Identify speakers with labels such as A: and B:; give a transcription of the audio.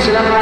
A: hadirin